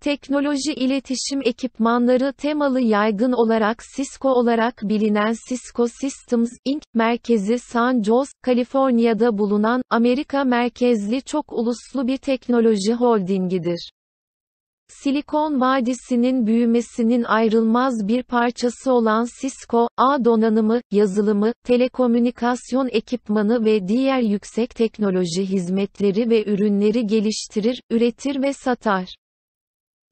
Teknoloji iletişim ekipmanları temalı yaygın olarak Cisco olarak bilinen Cisco Systems, Inc., merkezi San Jose, Kaliforniya'da bulunan, Amerika merkezli çok uluslu bir teknoloji holdingidir. Silikon Vadisi'nin büyümesinin ayrılmaz bir parçası olan Cisco, ağ donanımı, yazılımı, telekomünikasyon ekipmanı ve diğer yüksek teknoloji hizmetleri ve ürünleri geliştirir, üretir ve satar.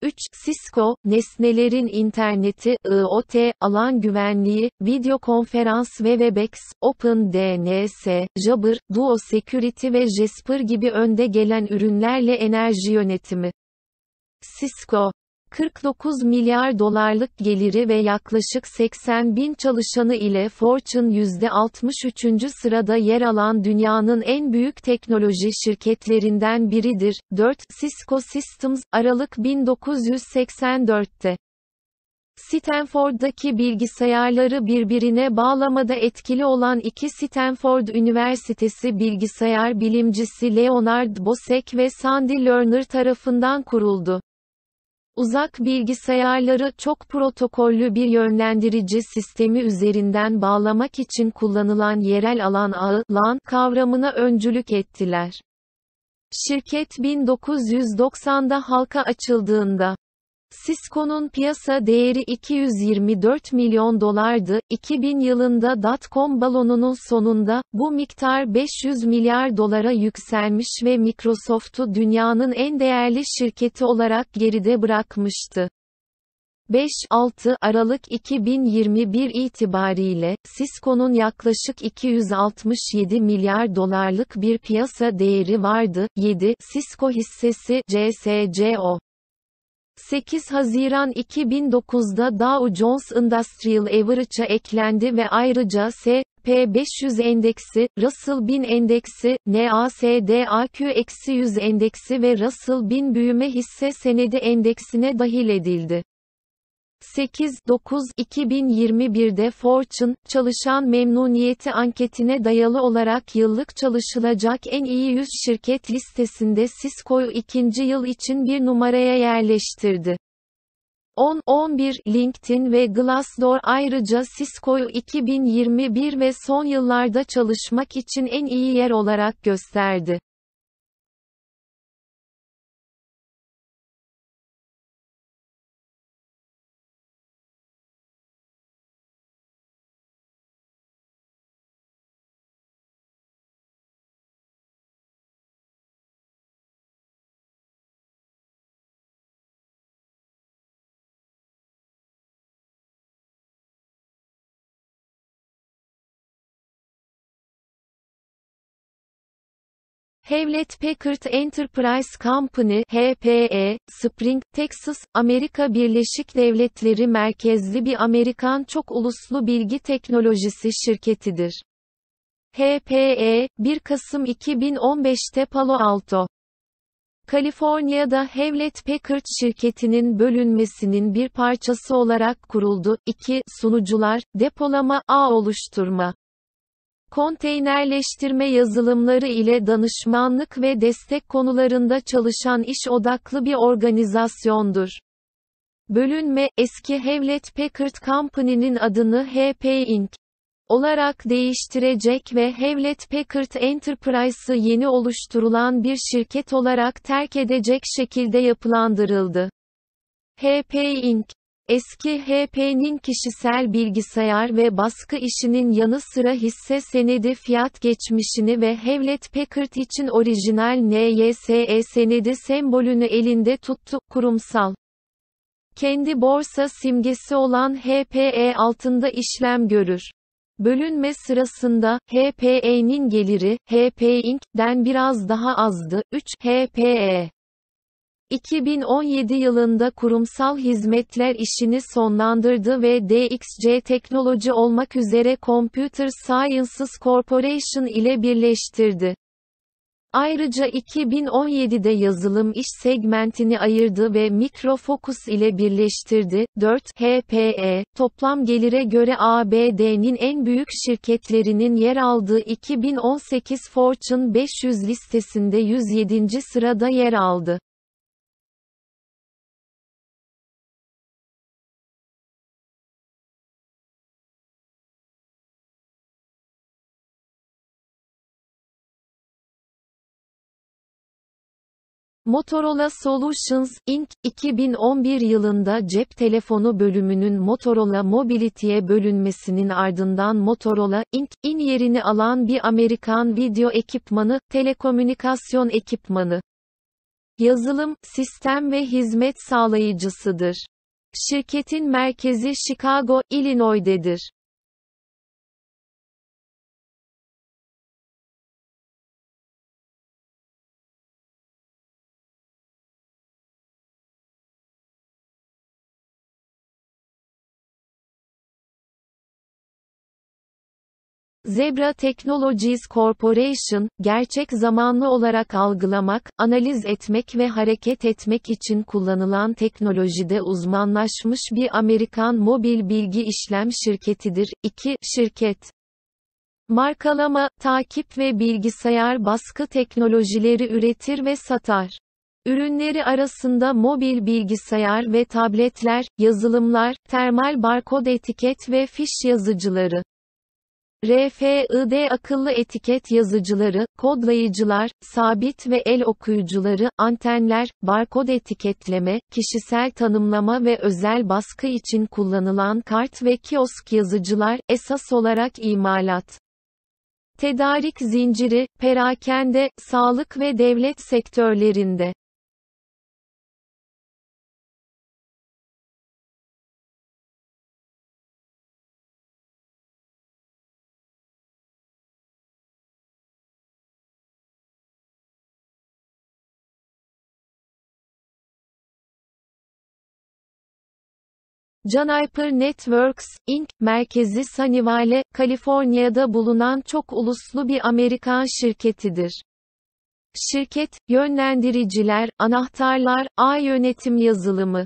3. Cisco, nesnelerin interneti, IoT, alan güvenliği, video konferans ve Webex, OpenDNS, Jabber, Duo Security ve Jasper gibi önde gelen ürünlerle enerji yönetimi. Cisco, 49 milyar dolarlık geliri ve yaklaşık 80 bin çalışanı ile Fortune %63. sırada yer alan dünyanın en büyük teknoloji şirketlerinden biridir. 4. Cisco Systems, Aralık 1984'te. Stanford'daki bilgisayarları birbirine bağlamada etkili olan iki Stanford Üniversitesi bilgisayar bilimcisi Leonard Bosek ve Sandy Lerner tarafından kuruldu. Uzak bilgisayarları çok protokollü bir yönlendirici sistemi üzerinden bağlamak için kullanılan yerel alan ağı LAN kavramına öncülük ettiler. Şirket 1990'da halka açıldığında Cisco'nun piyasa değeri 224 milyon dolardı. 2000 yılında dot-com balonunun sonunda, bu miktar 500 milyar dolara yükselmiş ve Microsoft'u dünyanın en değerli şirketi olarak geride bırakmıştı. 5-6 Aralık 2021 itibariyle, Cisco'nun yaklaşık 267 milyar dolarlık bir piyasa değeri vardı. 7 Cisco hissesi CSCO 8 Haziran 2009'da Dow Jones Industrial Average'a eklendi ve ayrıca S&P 500 endeksi, Russell 1000 endeksi, NASDAQ-100 endeksi ve Russell 1000 büyüme hisse senedi endeksine dahil edildi. 8-9-2021'de Fortune, çalışan memnuniyeti anketine dayalı olarak yıllık çalışılacak en iyi 100 şirket listesinde Cisco'yu ikinci yıl için bir numaraya yerleştirdi. 10-11 LinkedIn ve Glassdoor ayrıca Cisco'yu 2021 ve son yıllarda çalışmak için en iyi yer olarak gösterdi. Hewlett Packard Enterprise Company HPE, Spring, Texas, Amerika Birleşik Devletleri merkezli bir Amerikan çok uluslu bilgi teknolojisi şirketidir. HPE, 1 Kasım 2015'te Palo Alto, Kaliforniya'da Hewlett Packard şirketinin bölünmesinin bir parçası olarak kuruldu. 2. Sunucular, depolama, ağ oluşturma. Konteynerleştirme yazılımları ile danışmanlık ve destek konularında çalışan iş odaklı bir organizasyondur. Bölünme, eski Hewlett Packard Company'nin adını HP Inc. olarak değiştirecek ve Hewlett Packard Enterprise'ı yeni oluşturulan bir şirket olarak terk edecek şekilde yapılandırıldı. HP Inc. Eski HP'nin kişisel bilgisayar ve baskı işinin yanı sıra hisse senedi fiyat geçmişini ve Hewlett Packard için orijinal NYSE senedi sembolünü elinde tuttu, kurumsal. Kendi borsa simgesi olan HPE altında işlem görür. Bölünme sırasında, HPE'nin geliri, HP Inc.'den biraz daha azdı. 3. HPE 2017 yılında kurumsal hizmetler işini sonlandırdı ve DXC Teknoloji olmak üzere Computer Sciences Corporation ile birleştirdi. Ayrıca 2017'de yazılım iş segmentini ayırdı ve Micro Focus ile birleştirdi. 4. HPE, toplam gelire göre ABD'nin en büyük şirketlerinin yer aldığı 2018 Fortune 500 listesinde 107. sırada yer aldı. Motorola Solutions, Inc., 2011 yılında cep telefonu bölümünün Motorola Mobility'ye bölünmesinin ardından Motorola, Inc., in yerini alan bir Amerikan video ekipmanı, telekomünikasyon ekipmanı. Yazılım, sistem ve hizmet sağlayıcısıdır. Şirketin merkezi Chicago, Illinois'dedir. Zebra Technologies Corporation, gerçek zamanlı olarak algılamak, analiz etmek ve hareket etmek için kullanılan teknolojide uzmanlaşmış bir Amerikan mobil bilgi işlem şirketidir. 2. Şirket Markalama, takip ve bilgisayar baskı teknolojileri üretir ve satar. Ürünleri arasında mobil bilgisayar ve tabletler, yazılımlar, termal barkod etiket ve fiş yazıcıları RFID akıllı etiket yazıcıları, kodlayıcılar, sabit ve el okuyucuları, antenler, barkod etiketleme, kişisel tanımlama ve özel baskı için kullanılan kart ve kiosk yazıcılar, esas olarak imalat. Tedarik zinciri, perakende, sağlık ve devlet sektörlerinde. Juniper Networks, Inc., merkezi Sunnyvale, Kaliforniya'da bulunan çok uluslu bir Amerikan şirketidir. Şirket, yönlendiriciler, anahtarlar, ağ yönetim yazılımı,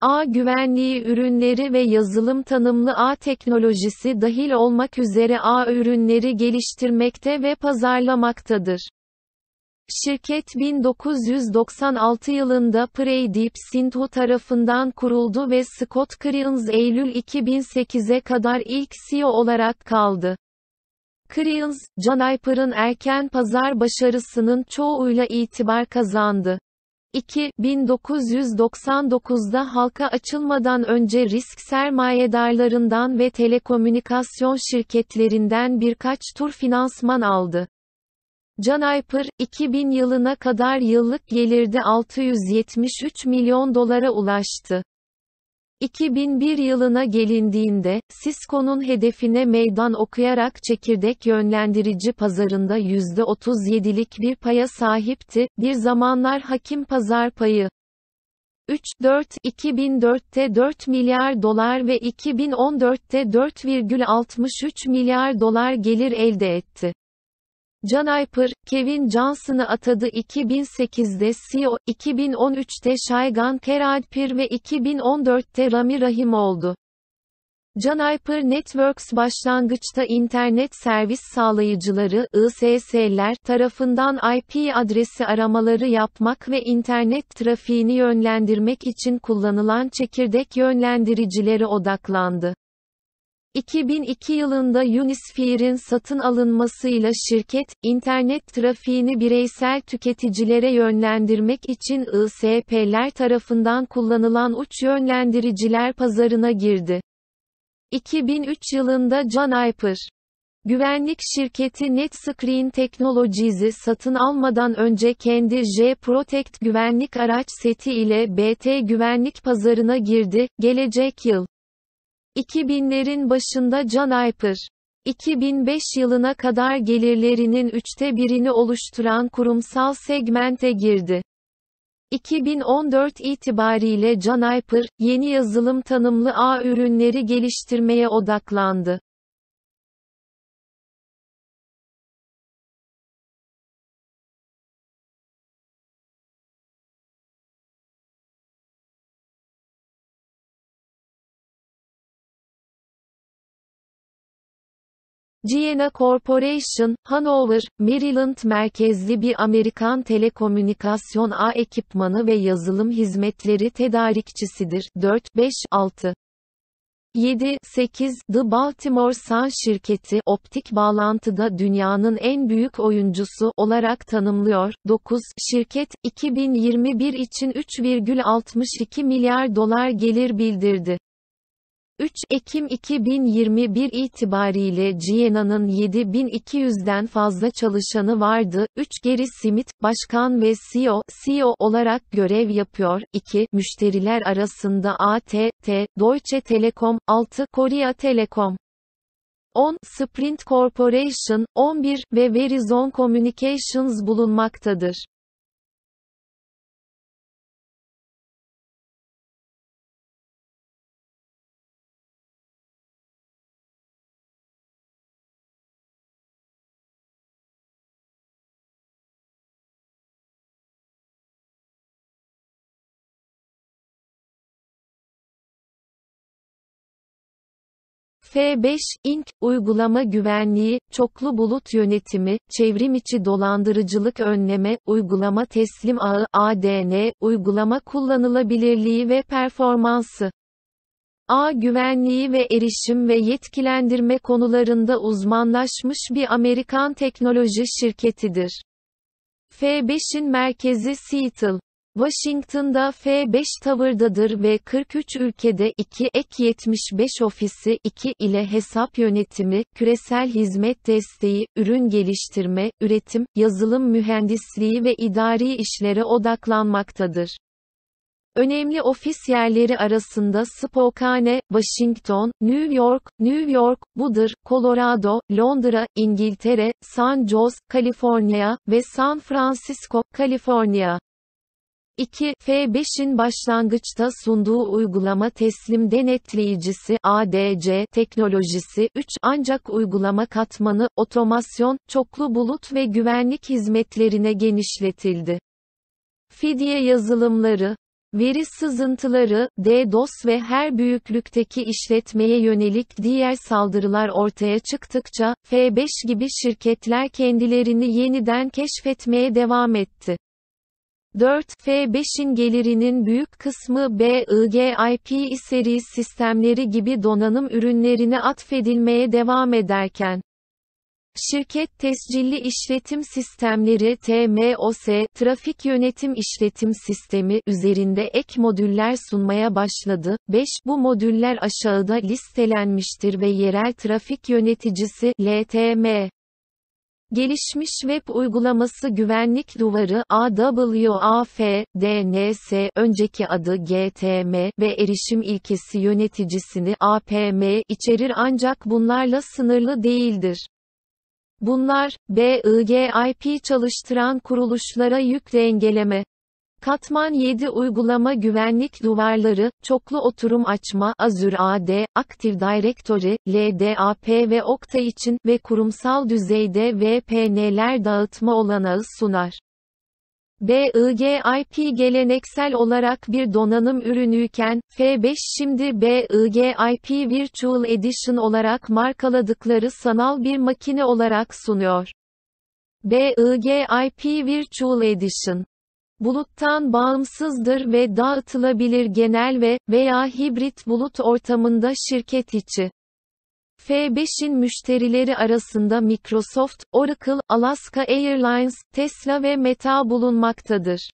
ağ güvenliği ürünleri ve yazılım tanımlı ağ teknolojisi dahil olmak üzere ağ ürünleri geliştirmekte ve pazarlamaktadır. Şirket 1996 yılında Pradeep Sindhu tarafından kuruldu ve Scott Kriens Eylül 2008'e kadar ilk CEO olarak kaldı. Kriens, Juniper'ın erken pazar başarısının çoğuyla itibar kazandı. 2. 1999'da halka açılmadan önce risk sermayedarlarından ve telekomünikasyon şirketlerinden birkaç tur finansman aldı. Juniper, 2000 yılına kadar yıllık gelirde 673 milyon dolara ulaştı. 2001 yılına gelindiğinde, Cisco'nun hedefine meydan okuyarak çekirdek yönlendirici pazarında %37'lik bir paya sahipti, bir zamanlar hakim pazar payı. 3, 4, 2004'te 4 milyar dolar ve 2014'te 4,63 milyar dolar gelir elde etti. Juniper, Kevin Johnson'ı atadı 2008'de CEO, 2013'te Shaygan Teradpir ve 2014'te Rami Rahim oldu. Juniper Networks başlangıçta internet servis sağlayıcıları ISS'ler tarafından IP adresi aramaları yapmak ve internet trafiğini yönlendirmek için kullanılan çekirdek yönlendiricilere odaklandı. 2002 yılında Unisphere'in satın alınmasıyla şirket, internet trafiğini bireysel tüketicilere yönlendirmek için ISP'ler tarafından kullanılan uç yönlendiriciler pazarına girdi. 2003 yılında Juniper Güvenlik şirketi NetScreen Technologies'i satın almadan önce kendi J-Protect güvenlik araç seti ile BT güvenlik pazarına girdi, gelecek yıl. 2000'lerin başında Can Aypır, 2005 yılına kadar gelirlerinin üçte birini oluşturan kurumsal segmente girdi. 2014 itibariyle Can Aypır, yeni yazılım tanımlı ağ ürünleri geliştirmeye odaklandı. Ciena Corporation, Hanover, Maryland merkezli bir Amerikan telekomünikasyon ağ ekipmanı ve yazılım hizmetleri tedarikçisidir. 4, 5, 6 7. 8. The Baltimore Sun şirketi optik bağlantıda dünyanın en büyük oyuncusu olarak tanımlıyor. 9. Şirket 2021 için 3,62 milyar dolar gelir bildirdi. 3 Ekim 2021 itibariyle Ciena'nın 7200'den fazla çalışanı vardı. 3 Geri Smith, başkan ve CEO, CEO olarak görev yapıyor. 2 Müşteriler arasında AT&T, Deutsche Telekom, 6 Korea Telekom. 10 Sprint Corporation, 11 ve Verizon Communications bulunmaktadır. F5, Inc., uygulama güvenliği, çoklu bulut yönetimi, çevrimiçi dolandırıcılık önleme, uygulama teslim ağı, ADN, uygulama kullanılabilirliği ve performansı. A güvenliği ve erişim ve yetkilendirme konularında uzmanlaşmış bir Amerikan teknoloji şirketidir. F5'in merkezi Seattle. Washington'da F5 tavırdadır ve 43 ülkede 2 ek 75 ofisi 2 ile hesap yönetimi, küresel hizmet desteği, ürün geliştirme, üretim, yazılım mühendisliği ve idari işlere odaklanmaktadır. Önemli ofis yerleri arasında Spokane, Washington, New York, New York, Boulder, Colorado, Londra, İngiltere, San Jose, Kaliforniya ve San Francisco, Kaliforniya. 2. F5'in başlangıçta sunduğu uygulama teslim denetleyicisi ADC teknolojisi 3 ancak uygulama katmanı, otomasyon, çoklu bulut ve güvenlik hizmetlerine genişletildi. Fidye yazılımları Veri sızıntıları, DDoS ve her büyüklükteki işletmeye yönelik diğer saldırılar ortaya çıktıkça, F5 gibi şirketler kendilerini yeniden keşfetmeye devam etti. 4. F5'in gelirinin büyük kısmı BIG-IP seri sistemleri gibi donanım ürünlerine atfedilmeye devam ederken, Şirket tescilli işletim sistemleri TMOS, trafik yönetim işletim sistemi üzerinde ek modüller sunmaya başladı. 5. Bu modüller aşağıda listelenmiştir ve yerel trafik yöneticisi LTM Gelişmiş web uygulaması güvenlik duvarı AWAF, DNS önceki adı GTM ve erişim ilkesi yöneticisini APM içerir ancak bunlarla sınırlı değildir. Bunlar, BIG-IP çalıştıran kuruluşlara yük dengeleme, Katman 7 uygulama güvenlik duvarları, çoklu oturum açma Azure AD, Active Directory, LDAP ve Okta için ve kurumsal düzeyde VPN'ler dağıtma olanağı sunar. BIG-IP geleneksel olarak bir donanım ürünüyken, F5 şimdi BIG-IP Virtual Edition olarak markaladıkları sanal bir makine olarak sunuyor. BIG-IP Virtual Edition buluttan bağımsızdır ve dağıtılabilir genel ve veya hibrit bulut ortamında şirket içi. F5'in müşterileri arasında Microsoft, Oracle, Alaska Airlines, Tesla ve Meta bulunmaktadır.